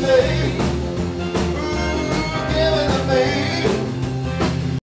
name.